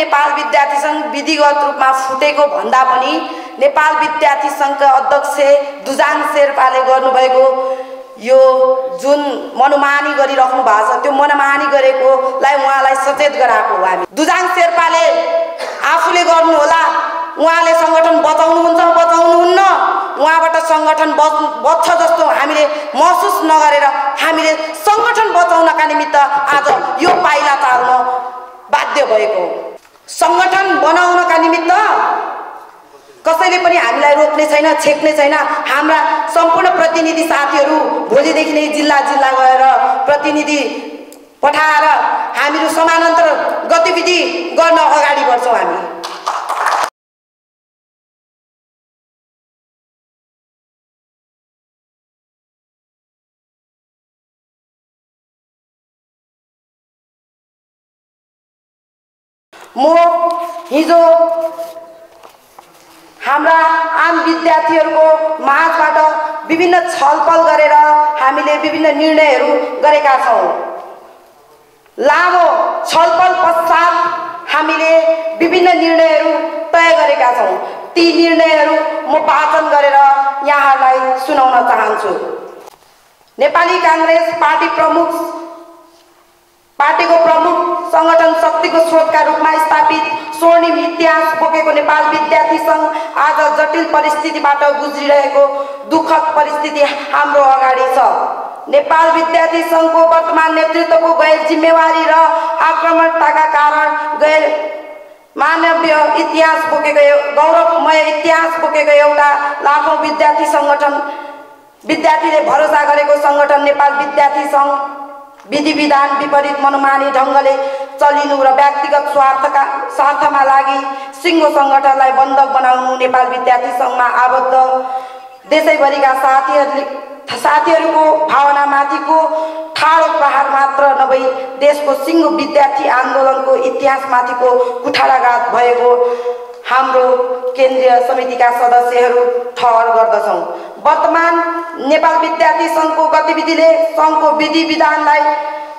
नेपाल विद्यार्थी सङ्घ विधिगत रूपमा फुटेको भन्दा पनि नेपाल विद्यार्थी सङ्घका अध्यक्ष दुजाङ शेर्पाले गर्नुभएको यो जुन मनमानी गरिराख्नु भएको छ त्यो मनमानी गरेकोलाई उहाँलाई सचेत गराएको हो हामी। दुजाङ शेर्पाले आफूले गर्नुहोला उहाँले सङ्गठन बचाउनुहुन्छ बचाउनुहुन्न उहाँबाट सङ्गठन बच बच्छ जस्तो हामीले महसुस नगरेर हामीले सङ्गठन बचाउनका निमित्त आज यो पाइला चाल्न बाध्य भएको सङ्गठन बनाउनका निमित्त कसैले पनि हामीलाई रोक्ने छैन छेक्ने छैन। हाम्रा सम्पूर्ण प्रतिनिधि साथीहरू भोलिदेखि नै जिल्ला जिल्ला गएर प्रतिनिधि पठाएर हामीहरू समानान्तर गतिविधि गर्न अगाडि बढ्छौँ हामी। म हिजो हाम्रा आम विद्यार्थीहरूको माझबाट विभिन्न छलफल गरेर हामीले विभिन्न निर्णयहरू गरेका छौँ। लामो छलफल पश्चात हामीले विभिन्न निर्णयहरू तय गरेका छौँ। ती निर्णयहरू म वाचन गरेर यहाँहरूलाई सुनाउन चाहन्छु। नेपाली काङ्ग्रेस पार्टी प्रमुख पार्टीको प्रमुख सङ्गठन शक्तिको स्रोतका रूपमा स्थापित स्वर्णिम इतिहास बोकेको नेपाल विद्यार्थी सङ्घ आज जटिल परिस्थितिबाट गुज्रिरहेको दुःखद परिस्थिति हाम्रो अगाडि छ। नेपाल विद्यार्थी सङ्घको वर्तमान नेतृत्वको गैर जिम्मेवारी र आक्रमणताका कारण गैर मानवीय इतिहास बोकेको गौरवमय इतिहास बोकेको एउटा लाखौँ विद्यार्थी सङ्गठन विद्यार्थीले भरोसा गरेको सङ्गठन नेपाल विद्यार्थी सङ्घ विधि विधान विपरीत मनमानी ढङ्गले चलिनु र व्यक्तिगत स्वार्थका स्वार्थमा लागि सिङ्गो सङ्गठनलाई बन्धक बनाउनु नेपाल विद्यार्थी सङ्घमा आबद्ध। देशैभरिका साथीहरूले साथीहरूको भावनामाथिको ठाडो प्रहार मात्र नभई देशको सिङ्गो विद्यार्थी आन्दोलनको इतिहासमाथिको कुठाराघात भएको हाम्रो केन्द्रीय समितिका सदस्यहरू ठहर गर्दछौँ। वर्तमान नेपाल विद्यार्थी सङ्घको गतिविधिले सङ्घको विधि विधानलाई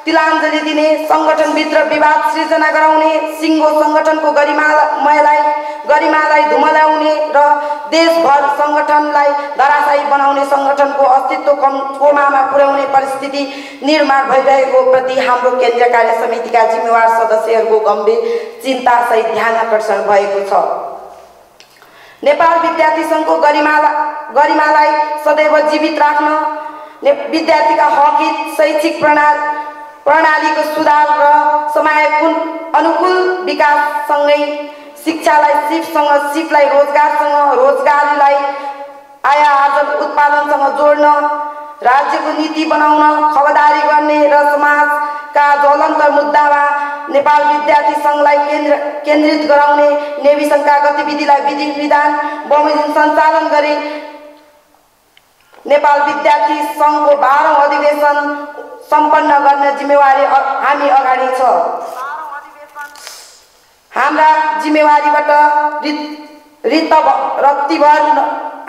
तिलाञ्जली दिने सङ्गठनभित्र विवाद सृजना गराउने सिङ्गो सङ्गठनको गरिमामयलाई गरिमालाई धुमल्याउने र देशभर सङ्गठनलाई धराशायी बनाउने सङ्गठनको अस्तित्व कम कोमामा पुर्याउने परिस्थिति निर्माण भइरहेको प्रति हाम्रो केन्द्रीय कार्य समितिका जिम्मेवार सदस्यहरूको गम्भीर चिन्तासहित ध्यान आकर्षण भएको छ। नेपाल विद्यार्थी सङ्घको गरिमाला गरिमालाई सदैव जीवित राख्न विद्यार्थीका हकित शैक्षिक प्रणाल प्रणालीको सुधार र समयकुन अनुकूल विकाससँगै शिक्षालाई सिपसँग सिपलाई रोजगारसँग रोजगारीलाई आय आर्जन उत्पादनसँग जोड्न राज्यको नीति बनाउन खबरदारी गर्ने र समाजका ज्वलन्त मुद्दामा नेपाल विद्यार्थी सङ्घलाई केन्द्र केन्द्रित गराउने नेवी सङ्घका गतिविधिलाई विधि विधान बमोजिम सञ्चालन गरी नेपाल विद्यार्थी सङ्घको बाह्रौँ अधिवेशन सम्पन्न गर्ने जिम्मेवारी हामी अगाडि छ। हाम्रा जिम्मेवारीबाट रित रत्तिभर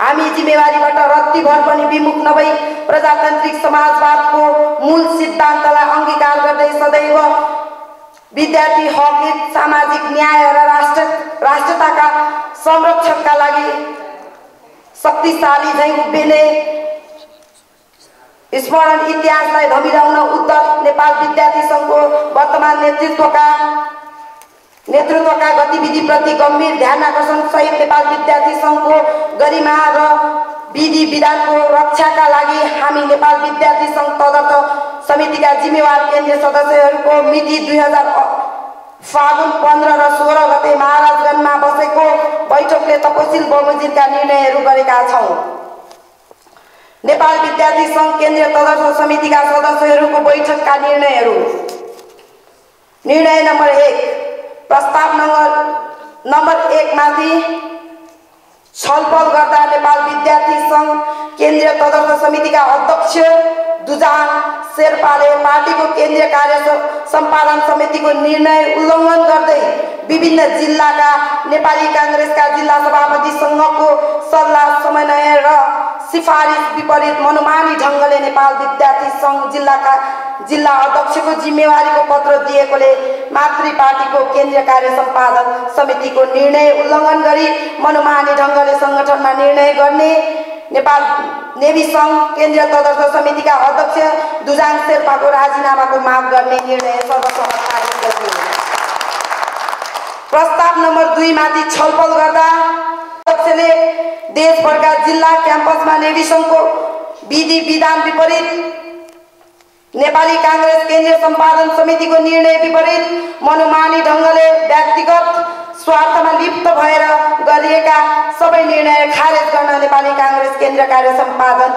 हामी जिम्मेवारीबाट रत्तिभर पनि विमुख नभई प्रजातान्त्रिक समाजवादको मूल सिद्धान्तलाई अङ्गीकार गर्दै सदैव विद्यार्थी हकित सामाजिक न्याय र राष्ट्र राष्ट्रताका संरक्षणका लागि शक्तिशाली झैँ उभिने स्मरण इतिहासलाई धमिराउन उद्धत नेपाल विद्यार्थी सङ्घको वर्तमान नेतृत्वका नेतृत्वका गतिविधिप्रति गम्भीर ध्यान आकर्षण सहित नेपाल विद्यार्थी सङ्घको गरिमा र विधि विधानको रक्षाका लागि हामी नेपाल विद्यार्थी सङ्घ तदर्थ समितिका जिम्मेवार केन्द्रीय सदस्यहरूको मिति दुई हजार फागुन पन्ध्र र सोह्र गते महाराजगञ्जमा बसेको बैठकले तपसिल बमोजिमका निर्णयहरू गरेका छौँ। नेपाल विद्यार्थी सङ्घ केन्द्रीय तदर्थ समितिका सदस्यहरूको बैठकका निर्णयहरू। निर्णय नम्बर एक प्रस्ताव नम्बर नम्बर एकमाथि छलफल गर्दा नेपाल विद्यार्थी सङ्घ केन्द्रीय तदर्थ समितिका अध्यक्ष दुजान शेर्पाले पार्टीको केन्द्रीय कार्य सम्पादन समितिको निर्णय उल्लङ्घन गर्दै विभिन्न जिल्लाका नेपाली काङ्ग्रेसका जिल्ला सभापति सङ्घको सल्लाह समन्वय र सिफारिस विपरीत मनोमानी ढङ्गले नेपाल विद्यार्थी सङ्घ जिल्लाका जिल्ला अध्यक्षको जिम्मेवारीको पत्र दिएकोले मातृ पार्टीको केन्द्रीय कार्य सम्पादन समितिको निर्णय उल्लङ्घन गरी मनोमानी ढङ्गले सङ्गठनमा निर्णय गर्ने नेपाल नेवी सङ्घ केन्द्रीय तदर्थ समितिका अध्यक्ष दुजाङ शेर्पाको राजीनामाको माग गर्ने निर्णय सर्वसम्मत पारित गरियो। प्रस्ताव नम्बर दुईमाथि छलफल गर्दा अध्यक्षले देशभरका जिल्ला क्याम्पसमा नेवी सङ्घको विधि विधान विपरीत नेपाली काङ्ग्रेस केन्द्रीय सम्पादन समितिको निर्णय विपरीत मनोमानी ढङ्गले व्यक्तिगत स्वार्थमा लिप्त भएर गरिएका सबै निर्णय खारेज गर्न नेपाली काङ्ग्रेस केन्द्र कार्य सम्पादन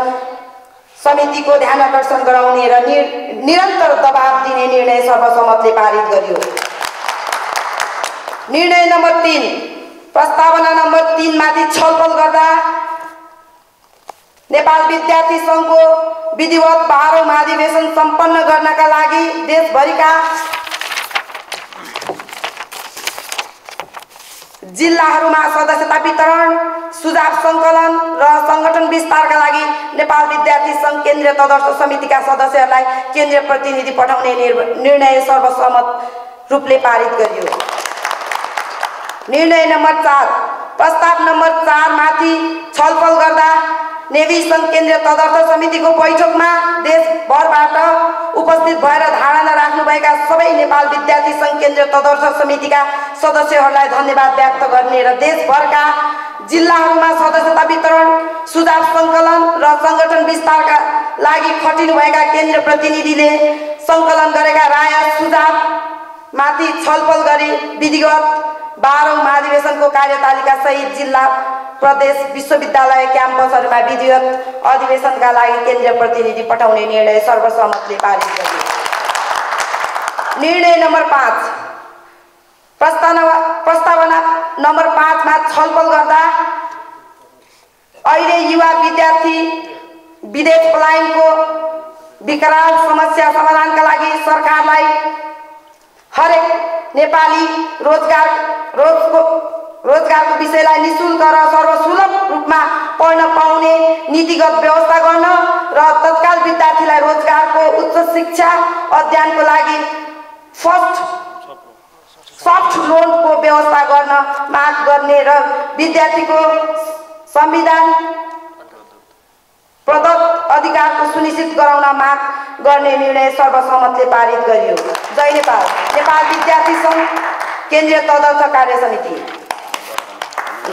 समितिको ध्यान आकर्षण गराउने र निरन्तर दबाब दिने निर्णय सर्वसम्मतले पारित गरियो। निर्णय नम्बर तिन प्रस्तावना नम्बर तिनमाथि छलफल गर्दा नेपाल विद्यार्थी सङ्घको विधिवत बाह्रौँ महाधिवेशन सम्पन्न गर्नका लागि देशभरिका जिल्लाहरूमा सदस्यता वितरण सुझाव सङ्कलन र सङ्गठन विस्तारका लागि नेपाल विद्यार्थी सङ्घ केन्द्रीय तदर्थ समितिका सदस्यहरूलाई केन्द्रीय प्रतिनिधि पठाउने निर्णय सर्वसम्मत रूपले पारित गरियो। निर्णय नम्बर चार प्रस्ताव नम्बर चारमाथि छलफल गर्दा नेवी सङ्घ केन्द्रीय तदर्थ समितिको बैठकमा देशभरबाट उपस्थित भएर धारणा राख्नुभएका सबै नेपाल विद्यार्थी सङ्घ केन्द्रीय तदर्थ समितिका सदस्यहरूलाई धन्यवाद व्यक्त गर्ने र देशभरका जिल्लाहरूमा सदस्यता वितरण सुझाव सङ्कलन र सङ्गठन विस्तारका लागि खटिनुभएका केन्द्रीय प्रतिनिधिले सङ्कलन गरेका राय सुझावमाथि छलफल गरी विधिगत बाह्रौँ महाधिवेशनको कार्यतालिका सहित जिल्ला प्रदेश विश्वविद्यालय क्याम्पसहरूमा विधिवत अधिवेशनका लागि केन्द्रीय प्रतिनिधि पठाउने निर्णय सर्वसम्मतले पारित गरियो। निर्णय नम्बर पाँच। प्रस्तावना प्रस्तावना नम्बर पाँचमा छलफल गर्दा अहिले युवा विद्यार्थी विदेश पलायनको विकराल समस्या समाधानका लागि सरकारलाई हरेक नेपाली रोजगार रोजको रोजगारको विषयलाई नि शुल्क र सर्वसुलभ रूपमा पढ्न पाउने नीतिगत व्यवस्था गर्न र तत्काल विद्यार्थीलाई रोजगारको उच्च शिक्षा अध्ययनको लागि फर्स्ट सफ्ट लोनको व्यवस्था गर्न माग गर्ने र विद्यार्थीको संविधान प्रदत्त अधिकारको सुनिश्चित गराउन माग गर्ने निर्णय सर्वसम्मतले पारित गरियो। जय नेपाल। नेपाल विद्यार्थी सङ्घ केन्द्रीय तदर्थ कार्य समिति।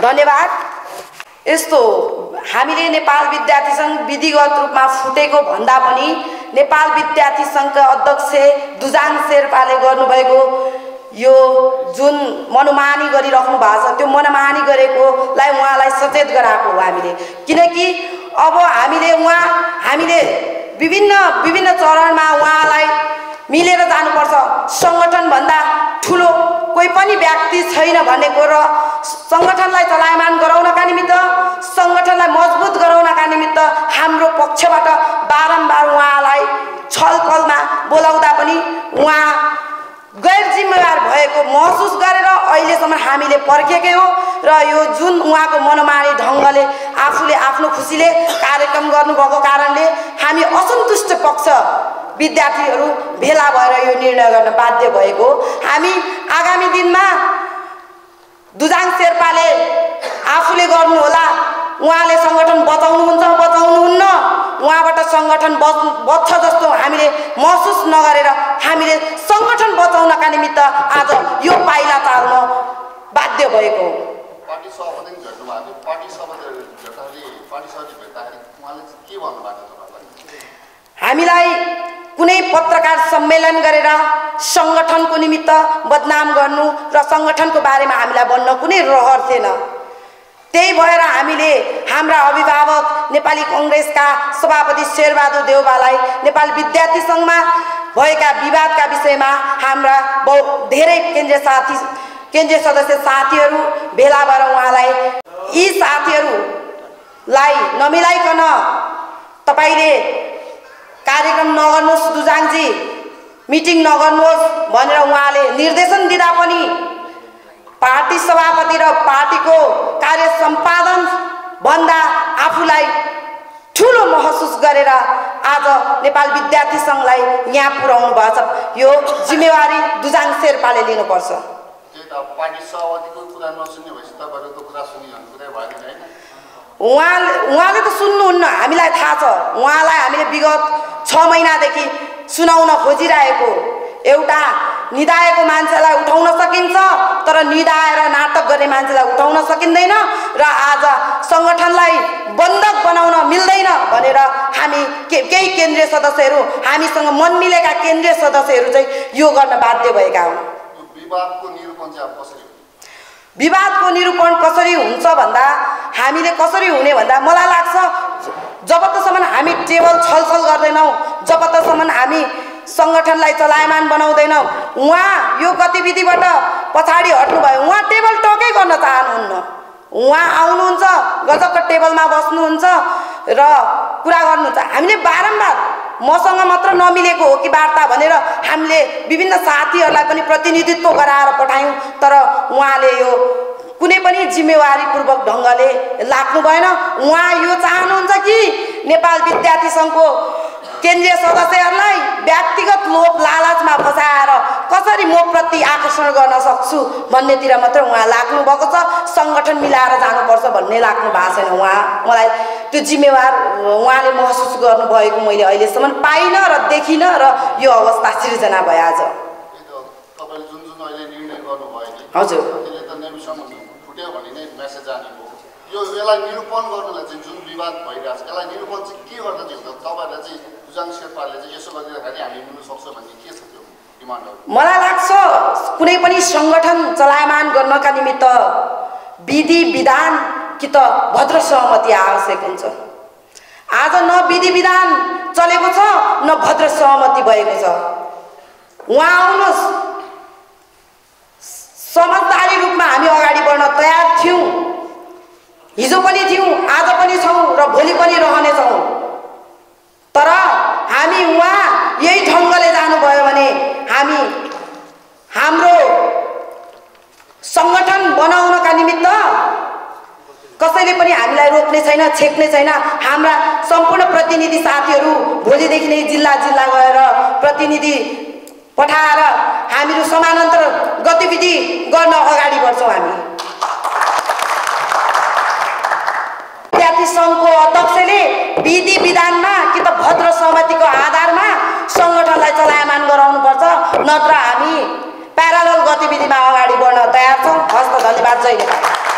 धन्यवाद। यस्तो हामीले नेपाल विद्यार्थी सङ्घ विधिगत रूपमा फुटेको भन्दा पनि नेपाल विद्यार्थी सङ्घका अध्यक्ष दुजाङ शेर्पाले गर्नुभएको यो जुन मनोमानी गरिराख्नु भएको छ त्यो मनोमानी गरेकोलाई उहाँलाई सचेत गराएको हो हामीले। किनकि अब हामीले उहाँ हामीले विभिन्न विभिन्न चरणमा उहाँलाई मिलेर जानुपर्छ। सङ्गठनभन्दा ठुलो कोही पनि व्यक्ति छैन भनेको र सङ्गठनलाई चलायमान गराउनका निमित्त सङ्गठनलाई मजबुत गराउनका निमित्त हाम्रो पक्षबाट बारम्बार उहाँलाई छलफलमा बोलाउँदा पनि उहाँ गैर जिम्मेवार भएको महसुस गरेर अहिलेसम्म हामीले पर्खेकै हो र यो जुन उहाँको मनोमानी ढङ्गले आफूले आफ्नो खुसीले कार्यक्रम गर्नुभएको कारणले हामी असन्तुष्ट पक्ष विद्यार्थीहरू भेला भएर यो निर्णय गर्न बाध्य भएको हामी आगामी दिनमा दुजाङ शेर्पाले आफूले गर्नुहोला। उहाँले सङ्गठन बचाउनुहुन्छ बचाउनुहुन्न। उहाँबाट सङ्गठन बच बच्छ जस्तो हामीले महसुस नगरेर हामीले सङ्गठन बचाउनका निमित्त आज यो पाइला चाल्न बाध्य भएको हामीलाई कुनै पत्रकार सम्मेलन गरेर सङ्गठनको निमित्त बदनाम गर्नु र सङ्गठनको बारेमा हामीलाई भन्न कुनै रहर थिएन। त्यही भएर हामीले हाम्रा अभिभावक नेपाली कङ्ग्रेसका सभापति शेरबहादुर देउबालाई नेपाल विद्यार्थी सङ्घमा भएका विवादका विषयमा हाम्रा बहु धेरै केन्द्रीय साथी केन्द्रीय सदस्य साथीहरू भेला भएर उहाँलाई यी साथीहरूलाई नमिलाइकन नगर्नुहोस् दुजाङजी मिटिङ नगर्नुहोस् भनेर उहाँले निर्देशन दिँदा पनि पार्टी सभापति र पार्टीको कार्य सम्पादन भन्दा आफूलाई ठुलो महसुस गरेर आज नेपाल विद्यार्थी सङ्घलाई यहाँ पुर्याउनु भएको छ। यो जिम्मेवारी दुजाङ शेर्पाले लिनुपर्छ। होइन उहाँले त सुन्नुहुन्न हामीलाई थाहा छ। उहाँलाई हामीले विगत छ महिनादेखि सुनाउन खोजिरहेको एउटा निधाएको मान्छेलाई उठाउन सकिन्छ तर निधाएर नाटक गर्ने मान्छेलाई उठाउन सकिँदैन र आज सङ्गठनलाई बन्धक बनाउन मिल्दैन भनेर हामी के केही केन्द्रीय सदस्यहरू हामीसँग मन मिलेका केन्द्रीय सदस्यहरू चाहिँ यो गर्न बाध्य भएका हुन्। विवादको निरूपण कसरी हुन्छ भन्दा हामीले कसरी हुने भन्दा मलाई लाग्छ जबतसम्म हामी टेबल छलफल गर्दैनौँ जबतसम्म हामी सङ्गठनलाई चलायमान बनाउँदैनौँ उहाँ यो गतिविधिबाट पछाडि हट्नुभयो। उहाँ टेबल टकै गर्न चाहनुहुन्न। उहाँ आउनुहुन्छ गजबको टेबलमा बस्नुहुन्छ र कुरा गर्नुहुन्छ। हामीले बारम्बार मसँग मात्र नमिलेको हो कि वार्ता भनेर हामीले विभिन्न साथीहरूलाई पनि प्रतिनिधित्व गराएर पठायौँ तर उहाँले यो कुनै पनि जिम्मेवारीपूर्वक ढङ्गले लाग्नु भएन। उहाँ यो चाहनुहुन्छ कि नेपाल विद्यार्थी सङ्घको केन्द्रीय सदस्यहरूलाई व्यक्तिगत लोभ लालचमा फसाएर कसरी म प्रति आकर्षण गर्न सक्छु भन्नेतिर मात्र उहाँ लाग्नु भएको छ। सङ्गठन मिलाएर जानुपर्छ भन्ने लाग्नु भएको छैन उहाँ। मलाई त्यो जिम्मेवार उहाँले महसुस गर्नुभएको मैले अहिलेसम्म पाइनँ र देखिनँ र यो अवस्था सिर्जना भयो आज। हजुर। यो यसलाई निरूपण गर्नलाई चाहिँ जुन विवाद भइरहेको छ यसलाई निरूपण चाहिँ के गर्दा चाहिँ मलाई लाग्छ कुनै पनि सङ्गठन चलायमान गर्नका निमित्त विधि विधान कि त भद्र सहमति आवश्यक हुन्छ। आज न विधि विधान चलेको छ न भद्र सहमति भएको छ। उहाँ आउनुहोस्। समझदारी रूपमा हामी अगाडि बढ्न तयार थियौँ। हिजो पनि थियौँ आज पनि छौँ र भोलि पनि रहनेछौँ तर हामी उहाँ यही ढङ्गले जानुभयो भने हामी हाम्रो सङ्गठन बनाउनका निमित्त कसैले पनि हामीलाई रोक्ने छैन छेक्ने छैन। हाम्रा सम्पूर्ण प्रतिनिधि साथीहरू भोलिदेखि नै जिल्ला जिल्ला गएर प्रतिनिधि पठाएर हामीहरू समानान्तर गतिविधि गर्न अगाडि बढ्छौँ हामी। विद्यार्थी सङ्घको अध्यक्षले विधि विधानमा कि त भद्र सहमतिको आधारमा सङ्गठनलाई चलायमान गराउनुपर्छ नत्र हामी प्यारालल गतिविधिमा अगाडि बढ्न तयार छौँ। हस्त धन्यवाद जय